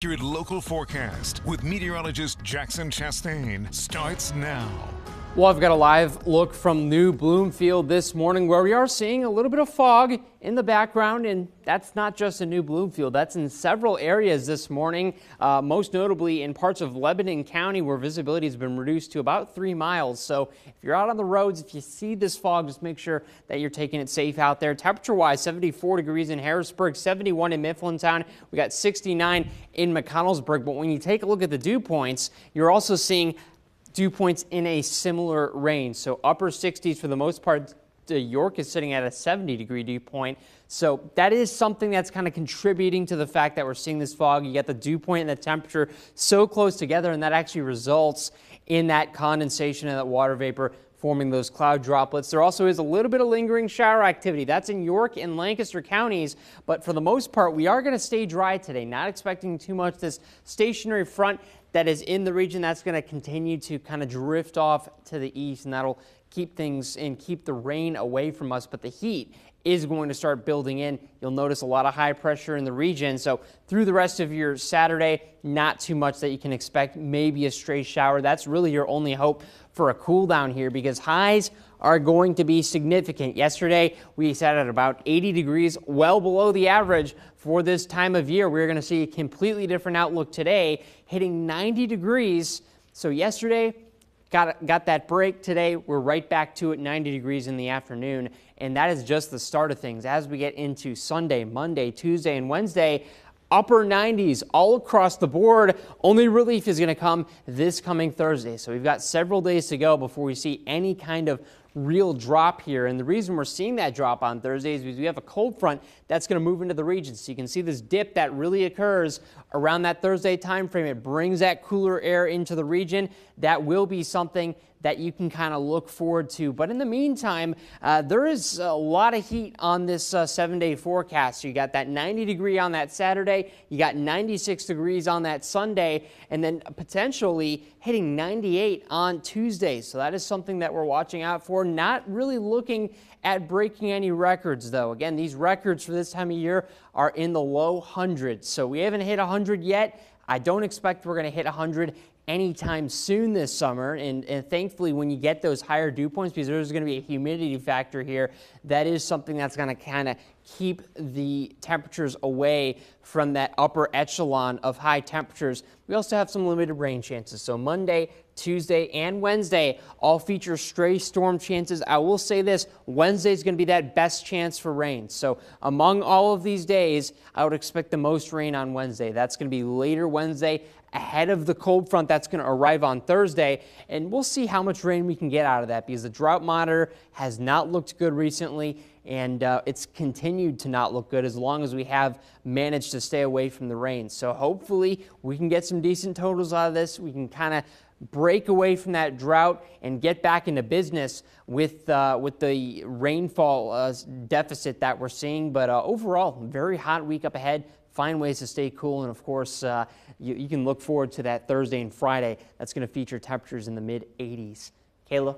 Your local forecast with meteorologist Jackson Chastain starts now. Well, I've got a live look from New Bloomfield this morning where we are seeing a little bit of fog in the background, and that's not just in New Bloomfield. That's in several areas this morning, uh, most notably in parts of Lebanon County where visibility has been reduced to about three miles. So if you're out on the roads, if you see this fog, just make sure that you're taking it safe out there. Temperature-wise, 74 degrees in Harrisburg, 71 in Mifflintown. We got 69 in McConnellsburg. But when you take a look at the dew points, you're also seeing dew points in a similar range. So upper 60s for the most part. York is sitting at a 70 degree dew point. So that is something that's kind of contributing to the fact that we're seeing this fog. You get the dew point and the temperature so close together, and that actually results in that condensation and that water vapor forming those cloud droplets. There also is a little bit of lingering shower activity. That's in York and Lancaster counties, but for the most part, we are going to stay dry today. Not expecting too much. This stationary front that is in the region that's going to continue to kind of drift off to the east and that'll keep things and keep the rain away from us but the heat is going to start building in. You'll notice a lot of high pressure in the region. So through the rest of your Saturday, not too much that you can expect. Maybe a stray shower. That's really your only hope for a cool down here because highs are going to be significant. Yesterday, we sat at about 80 degrees, well below the average for this time of year. We're going to see a completely different outlook today, hitting 90 degrees. So yesterday, got, got that break today. We're right back to it, 90 degrees in the afternoon. And that is just the start of things. As we get into Sunday, Monday, Tuesday, and Wednesday, upper 90s all across the board. Only relief is going to come this coming Thursday. So we've got several days to go before we see any kind of real drop here. And the reason we're seeing that drop on Thursday is because we have a cold front that's going to move into the region. So you can see this dip that really occurs around that Thursday time frame. It brings that cooler air into the region. That will be something that you can kind of look forward to. But in the meantime, uh, there is a lot of heat on this uh, seven day forecast. So you got that 90 degree on that Saturday, you got 96 degrees on that Sunday, and then potentially hitting 98 on Tuesday. So that is something that we're watching out for. Are not really looking at breaking any records, though. Again, these records for this time of year are in the low hundreds. So we haven't hit 100 yet. I don't expect we're going to hit 100 anytime soon this summer. And, and, thankfully, when you get those higher dew points, because there's going to be a humidity factor here, that is something that's going to kind of keep the temperatures away from that upper echelon of high temperatures. We also have some limited rain chances. So Monday, Tuesday, and Wednesday all feature stray storm chances. I will say this, Wednesday is going to be that best chance for rain. So among all of these days, I would expect the most rain on Wednesday. That's going to be later Wednesday ahead of the cold front that's going to arrive on Thursday. And we'll see how much rain we can get out of that because the drought monitor has not looked good recently and uh, it's continued to not look good as long as we have managed to stay away from the rain. So hopefully we can get some decent totals out of this. We can kind of break away from that drought and get back into business with uh, with the rainfall uh, deficit that we're seeing. But uh, overall, very hot week up ahead find ways to stay cool. And of course, uh, you, you, can look forward to that Thursday and Friday. That's going to feature temperatures in the mid 80s. Kayla?